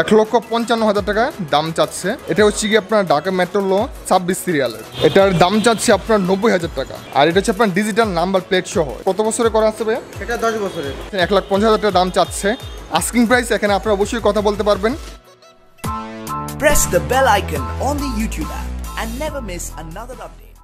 এক লক্ষ পঞ্চান্ন হাজার টাকা দাম চাচ্ছে। এটা হচ্ছে কি আপনার ঢাকা মেট্রো ল ছাব্বিশ সিরিয়ালের। এটার দাম চাচ্ছে আপনার নব্বই হাজার টাকা। আর এটা হচ্ছে আপনার ডিজিটাল নাম্বার প্লেট সহ। কত বছরে করা আছে ভাইয়া? এটা দশ বছরের এক লাখ পঞ্চাশ হাজার টাকা দাম চাচ্ছে। আস্কিং প্রাইস এখানে আপনারা অবশ্যই কথা বলতে পারবেন। Press the bell icon on the YouTube app and never miss another update.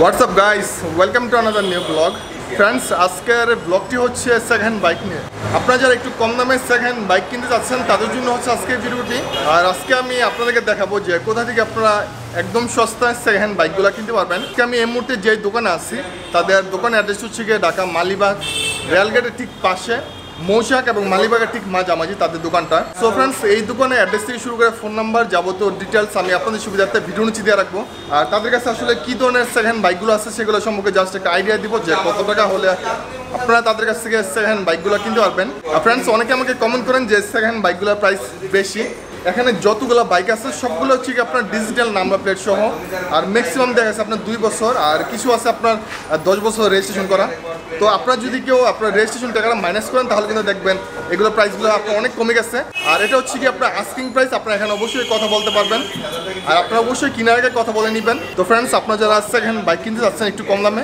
WhatsApp guys welcome to another new blog friends আজকের ব্লগটি হচ্ছে সেকেন্ড বাইক নিয়ে। আপনারা যারা একটু কম দামে সেকেন্ড বাইক কিনতে চাচ্ছেন তাদের জন্য হচ্ছে আজকের ভিডিওটি। আর আজকে আমি আপনাদেরকে দেখাবো যে কোথা থেকে আপনারা একদম সস্তায় সেকেন্ড হ্যান্ড বাইকগুলো কিনতে পারবেন। আজকে আমি এই মুহূর্তে যে দোকানে আছি, তাদের দোকানের অ্যাড্রেস হচ্ছে গিয়ে ঢাকা মালিবাগ, রেলগেটের ঠিক পাশে। মৌশাক এবং মালিবাগের ঠিক মাঝামাঝি তাদের দোকানটা। সো ফ্রেন্ডস এই দোকানে অ্যাড্রেস থেকে শুরু করে ফোন নাম্বার যাবতীয় ডিটেলস আমি আপনাদের সুবিধার্থে ভিডিও নিচে দিয়ে রাখব। আর তাদের কাছে আসলে কি ধরনের সেকেন্ড হ্যান্ড বাইকগুলো আছে সেগুলো সম্পর্কে জাস্ট একটা আইডিয়া দিব যে কত টাকা হলে আপনারা তাদের কাছ থেকে সেকেন্ড হ্যান্ড বাইকগুলো কিনতে পারবেন। আর ফ্রেন্ডস অনেকে আমাকে কমেন্ট করেন যে সেকেন্ড হ্যান্ড বাইকগুলোর প্রাইস বেশি। এখানে যতগুলো বাইক আছে, সবগুলো হচ্ছে কি আপনার ডিজিটাল নাম্বার প্লেট সহ। আর ম্যাক্সিমাম দেখা যাচ্ছে আপনার দুই বছর, আর কিছু আছে আপনার দশ বছর রেজিস্ট্রেশন করা। তো আপনার যদি কেউ আপনার রেজিস্ট্রেশন টাকাটা মাইনাস করেন, তাহলে কিন্তু দেখবেন এগুলো প্রাইসগুলো আপনার অনেক কমে গেছে। আর এটা হচ্ছে কি আপনার আস্কিং প্রাইস আপনার এখানে অবশ্যই কথা বলতে পারবেন। আর আপনারা অবশ্যই কেনার আগে কথা বলে নেবেন। তো ফ্রেন্ডস আপনারা যারা আসছে এখানে বাইক কিনতে যাচ্ছেন একটু কম দামে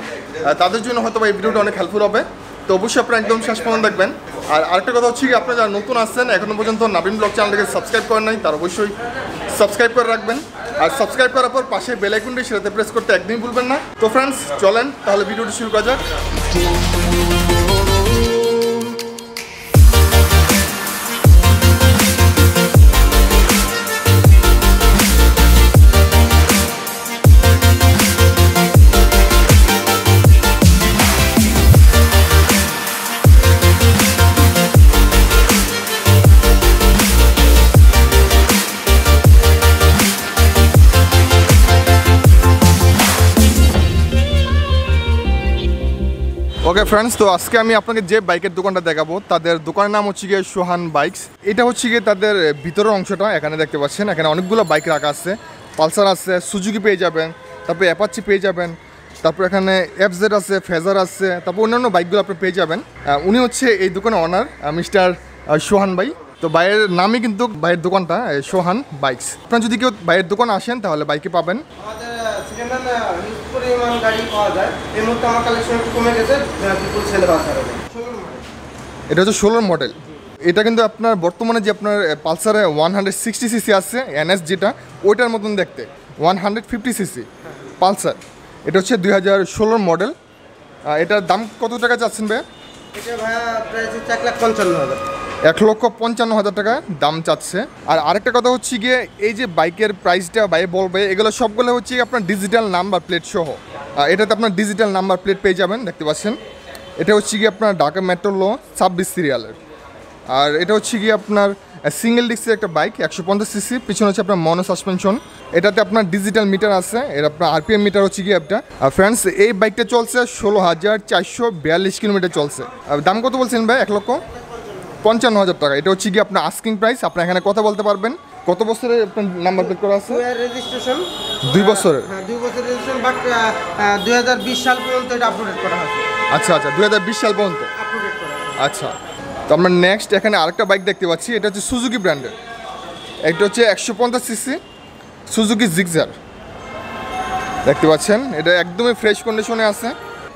তাদের জন্য হয়তো এই ভিডিওটা অনেক হেল্পফুল হবে। তো অবশ্যই আপনারা একদম শেষ পর্যন্ত দেখবেন। আর আরেকটা কথা হচ্ছে কি, আপনারা যারা নতুন আসছেন, এখনও পর্যন্ত নাবিন ব্লগ চ্যানেলটাকে সাবস্ক্রাইব করেন নাই, তার অবশ্যই সাবস্ক্রাইব করে রাখবেন। আর সাবস্ক্রাইব করার পর পাশে বেল আইকনটি সেটাতে প্রেস করতে একদমই ভুলবেন না। তো ফ্রেন্ডস চলেন, তাহলে ভিডিওটি শুরু করা যাক। ওকে ফ্রেন্ডস তো আজকে আমি আপনাকে যে বাইকের দোকানটা দেখাবো, তাদের দোকানের নাম হচ্ছে গিয়ে সোহান বাইকস। এটা হচ্ছে গিয়ে তাদের ভিতরের অংশটা, এখানে দেখতে পাচ্ছেন। এখানে অনেকগুলো বাইক রাখা আছে, পালসার আছে, সুজুকি পেয়ে যাবেন, তারপরে অ্যাপাচি পেয়ে যাবেন, তারপর এখানে এফজেড আছে ফেজার আছে, তারপর অন্যান্য বাইকগুলো আপনি পেয়ে যাবেন। উনি হচ্ছে এই দোকানের অনার মিস্টার সোহান ভাই। তো বাইয়ের নামই কিন্তু বাইয়ের দোকানটা সোহান বাইকস। আপনার যদি কেউ বাইয়ের দোকান আসেন, তাহলে বাইকে পাবেন। পরিমাণ গাড়ি পাওয়া যায় এই মুহূর্তে আমার কালেকশন একটু কমে গেছে বিপুল ছেলে বাচ্চার এটা হচ্ছে ষোলোর মডেল এটা কিন্তু আপনার বর্তমানে যে আপনার পালসারে ওয়ান হান্ড্রেড সিক্সটি সিসি আছে এনএস যেটা ওইটার মতন দেখতে one hundred fifty CC Pulsar এটা হচ্ছে দুই হাজার ষোলোর মডেল এটার দাম কত টাকা চাচ্ছেন ভাই এটা ভাইয়া হচ্ছে এক লাখ পঞ্চান্ন হাজার। এক লক্ষ পঞ্চান্ন হাজার টাকা দাম চাচ্ছে। আর আরেকটা কথা হচ্ছে গিয়ে, এই যে বাইকের প্রাইসটা ভাই বলবে, এগুলো সবগুলো হচ্ছে আপনার ডিজিটাল নাম্বার প্লেট সহ। এটাতে আপনার ডিজিটাল নাম্বার প্লেট পেয়ে যাবেন, দেখতে পাচ্ছেন। এটা হচ্ছে গিয়ে আপনার ঢাকা মেট্রো ল ছাব্বিশ সিরিয়ালের আর এটা হচ্ছে গিয়ে আপনার সিঙ্গেল ডিস্কের একটা বাইক একশো পঞ্চাশ সিসি পিছনে হচ্ছে আপনার মনো সাসপেনশন এটাতে আপনার ডিজিটাল মিটার আছে, এর আপনার আরপিএম মিটার হচ্ছে গিয়ে একটা। আর ফ্রেন্ডস এই বাইকটা চলছে ষোলো হাজার চারশো বিয়াল্লিশ কিলোমিটার চলছে। দাম কত বলছেন ভাই? এক লক্ষ? পঞ্চান্ন হাজার টাকা। এটা হচ্ছে গিয়ে আপনার আস্কিং প্রাইস আপনার এখানে কথা বলতে পারবেন। কত বছরের আপনার নাম্বার প্লেট করা আছে? রেজিস্ট্রেশন দুই বছরের। হ্যাঁ দুই বছর রেজিস্ট্রেশন বাট দুই হাজার বিশ সাল পর্যন্ত এটা আপডেট করা আচ্ছা আচ্ছা দুই হাজার বিশ সাল পর্যন্ত? আপডেট করা আচ্ছা তো আমরা নেক্সট এখানে আরেকটা বাইক দেখতে পাচ্ছি এটা হচ্ছে সুজুকি ব্র্যান্ডের একটা হচ্ছে একশো পঞ্চাশ সিসি সুজুকি জিগজার দেখতে পাচ্ছেন এটা একদমই ফ্রেশ কন্ডিশনে আছে।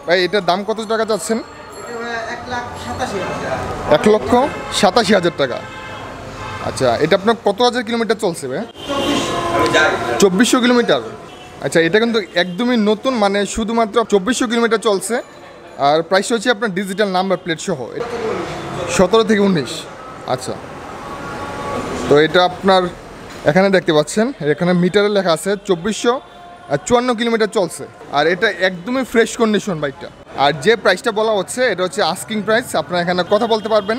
ভাই এটার দাম কত টাকা চাচ্ছেন? এটা এক লক্ষ সাতাশি হাজার টাকা। আচ্ছা এটা আপনার কত হাজার কিলোমিটার চলছে ভাই? চব্বিশশো কিলোমিটার। আচ্ছা এটা কিন্তু একদমই নতুন মানে শুধুমাত্র চব্বিশশো কিলোমিটার চলছে। আর প্রাইস হচ্ছে আপনার ডিজিটাল নাম্বার প্লেট সহ। সতেরো থেকে উনিশ। আচ্ছা। তো এটা আপনার এখানে দেখতে পাচ্ছেন, এখানে মিটারে লেখা আছে চব্বিশশো আর চুয়ান্ন কিলোমিটার চলছে। আর এটা একদমই ফ্রেশ কন্ডিশন বাইকটা আর যে প্রাইসটা বলা হচ্ছে এটা হচ্ছে আস্কিং প্রাইস আপনারা এখানে কথা বলতে পারবেন।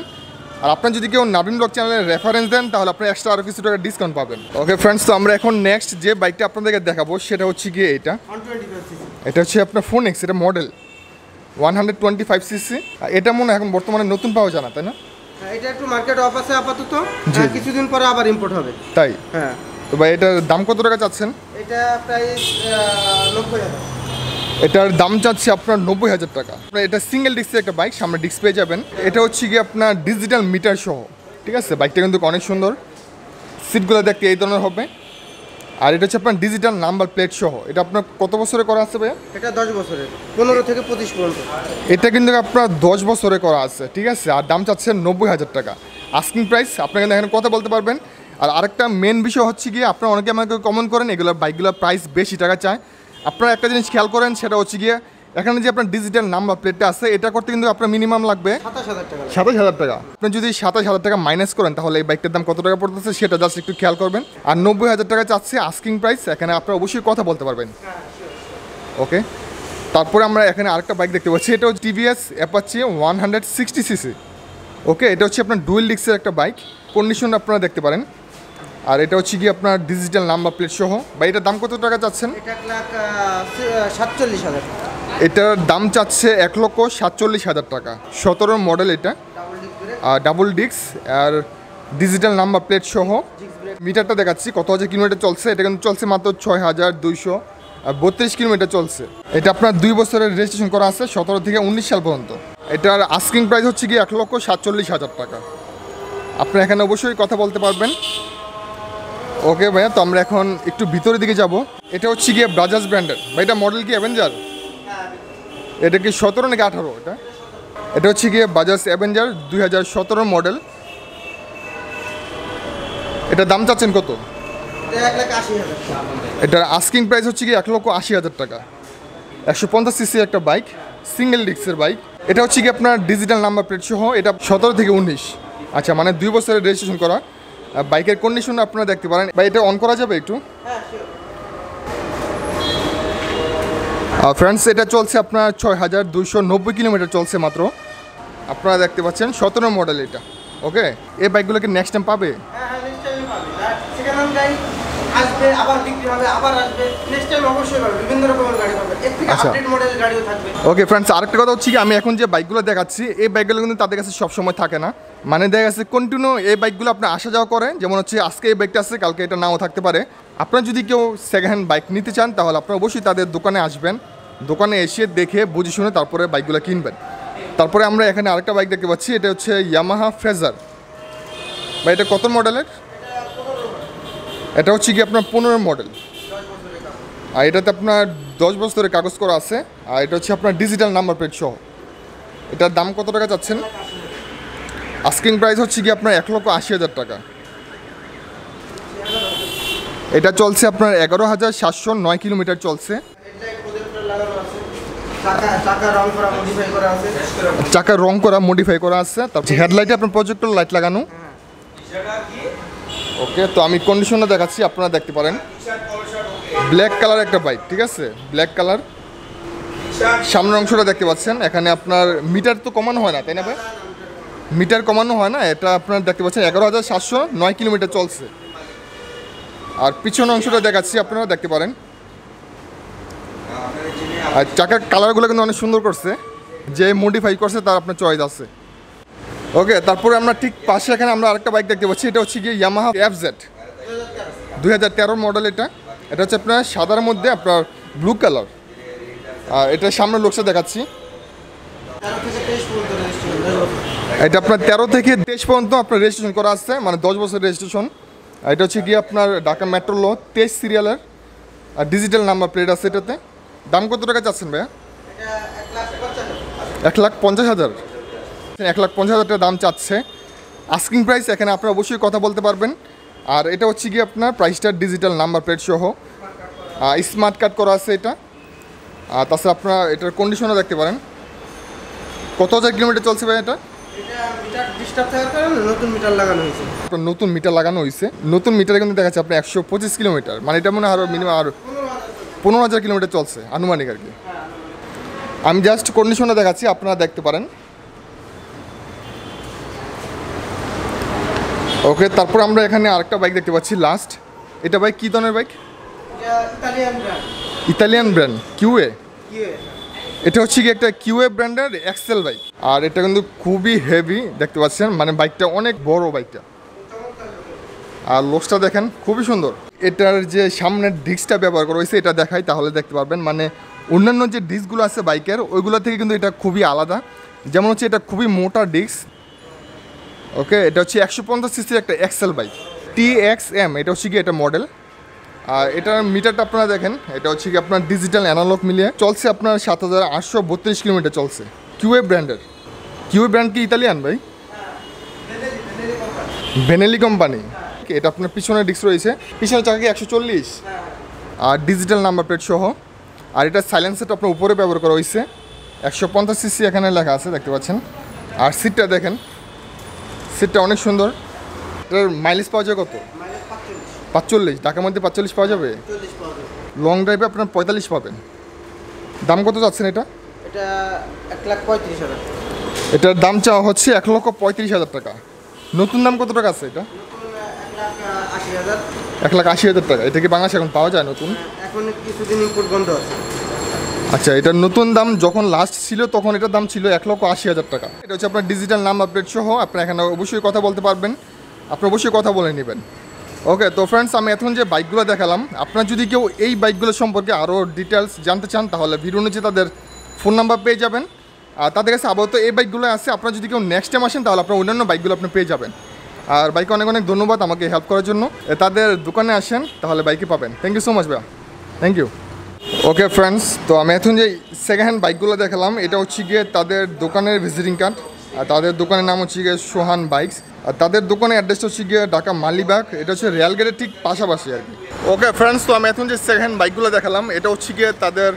আর আপনার যদি কেউ নাবিন ব্লগ চ্যানেলে রেফারেন্স দেন তাহলে আপনি এক্সট্রা আরও কিছু টাকা ডিসকাউন্ট পাবেন। ওকে ফ্রেন্ডস তো আমরা এখন নেক্সট যে বাইকটা আপনাদেরকে দেখাবো সেটা হচ্ছে গিয়ে এটা। এটা হচ্ছে আপনার ফোন এক্স এটা model one hundred twenty five CC এটা মনে হয় এখন বর্তমানে নতুন পাওয়া যায় না তাই না? হ্যাঁ, এটা একটু মার্কেট অফ আছে আপাতত। হ্যাঁ, কিছুদিন পরে আবার ইম্পোর্ট হবে। তাই? হ্যাঁ। তো ভাই এটার দাম কত টাকা চাচ্ছেন? এটা প্রাইস নব্বই হাজার। এটার দাম চাচ্ছে আপনার নব্বই হাজার টাকা। আপনার এটা সিঙ্গেল ডিস্কের একটা বাইক সামনে ডিস্ক পেয়ে যাবেন। এটা হচ্ছে গিয়ে আপনার ডিজিটাল মিটার সহ ঠিক আছে? বাইকটা কিন্তু অনেক সুন্দর। সিটগুলো দেখতে এই ধরনের হবে। আর এটা হচ্ছে আপনার ডিজিটাল নাম্বার প্লেট সহ। এটা আপনার কত বছরে করা আছে ভাইয়া? এটা দশ বছরের পনেরো থেকে পঁচিশ পর্যন্ত। এটা কিন্তু আপনার দশ বছরে করা আছে ঠিক আছে? আর দাম চাচ্ছে নব্বই হাজার টাকা। আস্কিং প্রাইস আপনাকে এখানে কথা বলতে পারবেন। আর আরেকটা মেন বিষয় হচ্ছে গিয়ে আপনারা অনেকে আমাকে কমেন্ট করেন এগুলো বাইকগুলোর প্রাইস বেশি টাকা চায়। আপনারা একটা জিনিস খেয়াল করেন, সেটা হচ্ছে গিয়ে এখানে যে আপনার ডিজিটাল নাম্বার প্লেটটা আছে, এটা করতে কিন্তু আপনার মিনিমাম লাগবে সাতাশ হাজার টাকা। আপনি যদি সাতাশ হাজার টাকা মাইনাস করেন, তাহলে এই বাইকটার দাম কত টাকা পড়তেছে, সেটা জাস্ট একটু খেয়াল করবেন। আর নব্বই হাজার টাকা চাচ্ছে আস্কিং প্রাইস এখানে আপনারা অবশ্যই কথা বলতে পারবেন। ওকে তারপরে আমরা এখানে আরেকটা বাইক দেখতে পাচ্ছি, এটা হচ্ছে TVS Apache one hundred sixty CC okay এটা হচ্ছে আপনার ডুয়েল ডিক্সের একটা বাইক কন্ডিশন আপনারা দেখতে পারেন। আর এটা হচ্ছে কি আপনার ডিজিটাল নাম্বার প্লেট সহ। বা এটার দাম কত টাকা চাচ্ছেন? সাতচল্লিশ হাজার এটার দাম চাচ্ছে এক লক্ষ সাতচল্লিশ হাজার টাকা। সতেরো মডেল এটা। ডাবল আর ডাবল ডিক্স আর ডিজিটাল নাম্বার প্লেট সহ। মিটারটা দেখাচ্ছি কত হাজার কিলোমিটার চলছে। এটা কিন্তু চলছে মাত্র ছয় হাজার দুইশো বত্রিশ কিলোমিটার চলছে। এটা আপনার দুই বছরের রেজিস্ট্রেশন করা আছে সতেরো থেকে উনিশ সাল পর্যন্ত। এটার আস্কিং প্রাইস হচ্ছে কি এক লক্ষ সাতচল্লিশ হাজার টাকা। আপনি এখানে অবশ্যই কথা বলতে পারবেন। ওকে ভাইয়া তো আমরা এখন একটু ভিতরের দিকে যাব। এটা হচ্ছে গিয়ে ব্রাজাজ ব্র্যান্ডের ভাই এটা মডেল কি অ্যাভেঞ্জার এটা কি সতেরো নাকি আঠারো এটা? এটা হচ্ছে গিয়ে বাজাজ অ্যাভেঞ্জার দুই হাজার সতেরো মডেল এটার দাম চাচ্ছেন কত? এটা এটার আস্কিং প্রাইস হচ্ছে কি এক লক্ষ আশি হাজার টাকা। একশো পঞ্চাশ সিসি একটা বাইক সিঙ্গেল ডিস্কের বাইক এটা হচ্ছে কি আপনার ডিজিটাল নাম্বার প্লেট সহ এটা সতেরো থেকে উনিশ। আচ্ছা মানে দুই বছরের রেজিস্ট্রেশন করা। বাইকের কন্ডিশন আপনারা দেখতে পারেন। বা এটা অন করা যাবে একটু? হ্যাঁ। ফ্রেন্ডস এটা চলছে আপনার ছয় হাজার দুইশো নব্বই কিলোমিটার চলছে মাত্র। আপনারা দেখতে পাচ্ছেন সতেরো মডেল এটা ওকে এই বাইকগুলোকে নেক্সট টাইম পাবে? হ্যাঁ হ্যাঁ নিশ্চয়ই পাবে। আর সেকেন্ড হ্যান্ড গাড়ি আসবে আবার বিক্রি হবে আবার আসবে। নেক্সট টাইম অবশ্যই পাবে বিভিন্ন রকমের গাড়ি পাবে। এর থেকে আচ্ছা। আপডেট মডেল গাড়িও থাকবে। ওকে ফ্রেন্ডস আরেকটা কথা হচ্ছে কি আমি এখন যে বাইকগুলো দেখাচ্ছি এই বাইকগুলো কিন্তু তাদের কাছে সবসময় থাকে না। মানে দেখা যাচ্ছে কন্টিনিউ এই বাইকগুলো আপনি আসা যাওয়া করে যেমন হচ্ছে আজকে এই বাইকটা আছে, কালকে এটা নাও থাকতে পারে। আপনার যদি কেউ সেকেন্ড হ্যান্ড বাইক নিতে চান, তাহলে আপনারা অবশ্যই তাদের দোকানে আসবেন। দোকানে এসে দেখে, বুঝে শুনে তারপরে বাইকগুলো কিনবেন। তারপরে আমরা এখানে আরেকটা বাইক দেখতে পাচ্ছি, এটা হচ্ছে ইয়ামাহা ফ্রেজার বা এটা কত মডেলের এটা হচ্ছে কি আপনার পনেরো মডেল আর এটাতে আপনার দশ বছরের কাগজ করা আছে। আর এটা হচ্ছে আপনার ডিজিটাল নাম্বার প্লেট সহ। এটার দাম কত টাকা চাচ্ছেন? আস্কিং প্রাইস হচ্ছে কি আপনার এক লক্ষ আশি হাজার টাকা। এটা চলছে আপনার এগারো হাজার সাতশো নয় কিলোমিটার চলছে। চাকা রং করা মডিফাই করা আছে। তারপর হেডলাইটে আপনার প্রজেক্টর লাইট লাগানো। ওকে তো আমি কন্ডিশনটা দেখাচ্ছি আপনারা দেখতে পারেন। ব্ল্যাক কালার একটা বাইক ঠিক আছে? ব্ল্যাক কালার সামনের অংশটা দেখতে পাচ্ছেন। এখানে আপনার মিটার তো কমানো হয় না তাই না ভাই? মিটার কমানো হয় না, এটা আপনার দেখতে পাচ্ছেন, এগারো হাজার সাতশো নয় কিলোমিটার চলছে। আর পিছনের অংশটা দেখাচ্ছি, আপনারা দেখতে পারেন। আর চাকার কালারগুলো কিন্তু অনেক সুন্দর করছে। যে মডিফাই করছে, তার আপনার চয়েস আছে। ওকে তারপরে আমরা ঠিক পাশে এখানে আমরা আরেকটা বাইক দেখতে পাচ্ছি, এটা হচ্ছে গিয়ে ইয়ামাহা এফ জেড দুই হাজার তেরো মডেল এটা। এটা হচ্ছে আপনার সাদার মধ্যে আপনার ব্লু কালার আর এটা সামনে লোকসা দেখাচ্ছি। এটা আপনার তেরো থেকে তেইশ পর্যন্ত আপনার রেজিস্ট্রেশন করা আছে মানে দশ বছর রেজিস্ট্রেশন এটা হচ্ছে গিয়ে আপনার ঢাকা মেট্রো লো তেইশ সিরিয়ালের আর ডিজিটাল নাম্বার প্লেট আছে এটাতে। দাম কত টাকা চাচ্ছেন ভাইয়া? এক লাখ পঞ্চাশ হাজার। এক লাখ পঞ্চাশ হাজার টাকা দাম চাচ্ছে। আস্কিং প্রাইস এখানে আপনারা অবশ্যই কথা বলতে পারবেন। আর এটা হচ্ছে কি আপনার প্রাইসটার ডিজিটাল নাম্বার প্লেট সহ। স্মার্ট কার্ড করা আছে এটা। আর তাছাড়া আপনারা এটার কন্ডিশনও দেখতে পারেন। কত হাজার কিলোমিটার চলছে ভাই এটা? নতুন মিটার লাগানো হয়েছে। নতুন মিটার কিন্তু দেখা যাচ্ছে আপনার একশো পঁচিশ কিলোমিটার। মানে এটা মনে হয় আরও মিনিমাম আরও পনেরো হাজার কিলোমিটার চলছে আনুমানিক আর কি। আমি জাস্ট কন্ডিশনটা দেখাচ্ছি আপনারা দেখতে পারেন। ওকে তারপর আমরা এখানে আরেকটা বাইক দেখতে পাচ্ছি লাস্ট এটা বাইক কী ধরনের বাইক ইতালিয়ান ব্র্যান্ড কিউএ কি এটা হচ্ছে কি একটা কিউএ ব্র্যান্ডের এক্সেল বাইক আর এটা কিন্তু খুবই হেভি দেখতে পাচ্ছেন? মানে বাইকটা অনেক বড় বাইকটা আর লোকসটা দেখেন, খুবই সুন্দর। এটার যে সামনের ডিস্কটা ব্যবহার করা হয়েছে, এটা দেখাই, তাহলে দেখতে পারবেন। মানে অন্যান্য যে ডিস্কগুলো আছে বাইকের ওইগুলো থেকে কিন্তু এটা খুবই আলাদা। যেমন হচ্ছে এটা খুবই মোটা ডিস্ক ওকে এটা হচ্ছে একশো পঞ্চাশ সিসির একটা excel bike T X M এটা হচ্ছে কি এটা মডেল আর এটার মিটারটা আপনারা দেখেন, এটা হচ্ছে কি আপনার ডিজিটাল অ্যানালগ মিলিয়ে। চলছে আপনার সাত হাজার আটশো বত্রিশ কিলোমিটার চলছে। কিউএ ব্র্যান্ডের কিউএ ব্র্যান্ড কি ইতালিয়ান ভাই? বেনেলি কোম্পানি এটা আপনার পিছনে ডিস্ক রয়েছে। পিছনে চাকা কি একশো চল্লিশ? আর ডিজিটাল নাম্বার প্লেট সহ। আর এটা সাইলেন্সারটা আপনার উপরে ব্যবহার করা হয়েছে। একশো পঞ্চাশ সিসি এখানে লেখা আছে, দেখতে পাচ্ছেন। আর সিটটা দেখেন। সিটটা অনেক সুন্দর। এটার মাইলেজ পাওয়া যায় কত? পাঁচচল্লিশ ঢাকার মধ্যে পাঁচচল্লিশ পাওয়া যাবে? লং ড্রাইভে আপনার পঁয়তাল্লিশ পাবেন। দাম কত যাচ্ছেন এটা? এটা এক লাখ পঁয়ত্রিশ হাজার। এটার দাম চাওয়া হচ্ছে এক লক্ষ পঁয়ত্রিশ হাজার টাকা। নতুন দাম কত টাকা আছে এটা? এক লাখ আশি হাজার। টাকা। এটা কি বাংলাদেশে এখন পাওয়া যায় নতুন? এখন কিছুদিন ইম্পোর্ট বন্ধ আছে। আচ্ছা এটার নতুন দাম যখন লাস্ট ছিল তখন এটার দাম ছিল এক লক্ষ আশি হাজার টাকা। এটা হচ্ছে আপনার ডিজিটাল নাম আপডেট সহ আপনি এখানে অবশ্যই কথা বলতে পারবেন। আপনি অবশ্যই কথা বলে নেবেন। ওকে তো ফ্রেন্ডস আমি এখন যে বাইকগুলো দেখালাম, আপনার যদি কেউ এই বাইকগুলো সম্পর্কে আরও ডিটেলস জানতে চান, তাহলে ভিডিও নিচে তাদের ফোন নাম্বার পেয়ে যাবেন। আর তাদের কাছে আপাতত এই বাইকগুলো আছে, আপনার যদি কেউ নেক্সট টাইম আসেন, তাহলে আপনার অন্যান্য বাইকগুলো আপনি পেয়ে যাবেন। আর বাইকে অনেক অনেক ধন্যবাদ আমাকে হেল্প করার জন্য। তাদের দোকানে আসেন, তাহলে বাইকে পাবেন। থ্যাংক ইউ সো মাচ ভাইয়া। থ্যাংক ইউ ওকে ফ্রেন্ডস তো আমি এখন যে সেকেন্ড হ্যান্ড বাইকগুলো দেখালাম, এটা হচ্ছে গিয়ে তাদের দোকানের ভিজিটিং কার্ড তাদের দোকানের নাম হচ্ছে গিয়ে সোহান বাইকস। আর তাদের দোকানের অ্যাড্রেসটা হচ্ছে গিয়ে ঢাকা মালিবাগ। এটা হচ্ছে রেল গেটের ঠিক পাশাপাশি আর কি। ওকে ফ্রেন্ডস তো আমি এখন যে সেকেন্ড হ্যান্ড বাইকগুলো দেখালাম, এটা হচ্ছে গিয়ে তাদের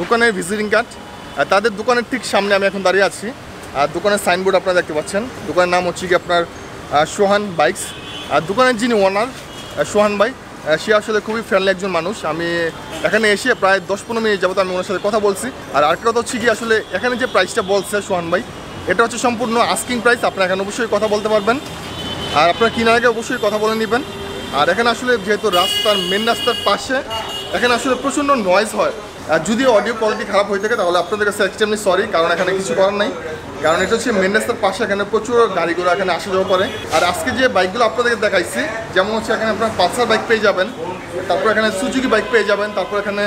দোকানের ভিজিটিং কার্ড আর তাদের দোকানের ঠিক সামনে আমি এখন দাঁড়িয়ে আছি। আর দোকানের সাইনবোর্ড আপনারা দেখতে পাচ্ছেন। দোকানের নাম হচ্ছে গিয়ে আপনার সোহান বাইকস। আর দোকানের যিনি ওনার সোহান ভাই সে আসলে খুবই ফ্রেন্ডলি একজন মানুষ। আমি এখানে এসে প্রায় দশ পনেরো মিনিট যাবত আমি ওনার সাথে কথা বলছি। আর আরেকটা কথা হচ্ছে কি আসলে এখানে যে প্রাইসটা বলছে সোহান ভাই এটা হচ্ছে সম্পূর্ণ আস্কিং প্রাইস আপনারা এখানে অবশ্যই কথা বলতে পারবেন। আর আপনারা কেনার আগে অবশ্যই কথা বলে নেবেন। আর এখানে আসলে যেহেতু রাস্তার মেন রাস্তার পাশে, এখানে আসলে প্রচণ্ড নয়েজ হয়। আর যদি অডিও কোয়ালিটি খারাপ হয়ে থাকে, তাহলে আপনাদের কাছে এক্সট্রিমলি সরি কারণ এখানে কিছু করার নাই। কারণ এটা হচ্ছে মেন রাস্তার পাশে এখানে প্রচুর গাড়িগুলো এখানে আসা যাওয়া করে। আর আজকে যে বাইকগুলো আপনাদেরকে দেখাইছি, যেমন হচ্ছে এখানে আপনার পালসার বাইক পেয়ে যাবেন, তারপর এখানে সুজুকি বাইক পেয়ে যাবেন, তারপর এখানে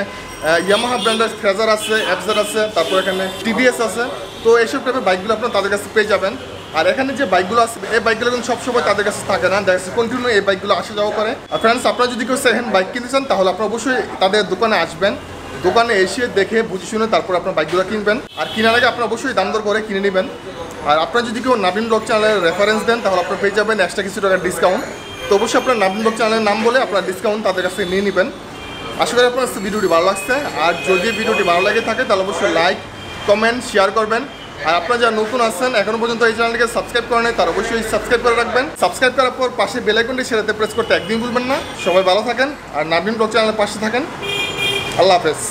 ইয়ামাহা ব্র্যান্ডের ফ্রেজার আছে অ্যাপসার আছে, তারপর এখানে টিভিএস আছে। তো এইসব টাইপের বাইকগুলো আপনার তাদের কাছে পেয়ে যাবেন। আর এখানে যে বাইকগুলো আছে, এই বাইকগুলো কিন্তু সবসময় তাদের কাছে থাকে না। দেখা কন্টিনিউ এই বাইকগুলো আসা যাওয়া করে। আর ফ্রেন্ডস আপনারা যদি কেউ সেকেন্ড বাইক কিনতে চান, তাহলে আপনারা অবশ্যই তাদের দোকানে আসবেন। দোকানে এসে দেখে, বুঝে শুনে তারপর আপনার বাইকগুলো কিনবেন। আর কেনার আগে আপনার অবশ্যই দাম দর করে কিনে নেবেন। আর আপনারা যদি কেউ নাবিন ব্লগ চ্যানেলের রেফারেন্স দেন, তাহলে আপনারা পেয়ে যাবেন এক্সট্রা কিছু টাকার ডিসকাউন্ট তো অবশ্যই আপনার নাবিন ব্লগ চ্যানেলের নাম বলে আপনার ডিসকাউন্ট তাদের কাছ নিয়ে নেবেন। আশা করি আপনার ভিডিওটি ভালো লাগছে। আর যদি ভিডিওটি ভালো লাগে থাকে, তাহলে অবশ্যই লাইক কমেন্ট শেয়ার করবেন। আর আপনারা যারা নতুন আসছেন এখনও পর্যন্ত এই চ্যানেলটিকে সাবস্ক্রাইব করেন তার অবশ্যই সাবস্ক্রাইব করে রাখবেন। সাবস্ক্রাইব করার পর পাশে বেলাইকনটি সেটাতে প্রেস করতে একদিন ভুলবেন না। সবাই ভালো থাকেন, আর নাবিন ব্লগ চ্যানেলের পাশে থাকেন। আল্লাহ হাফেজ।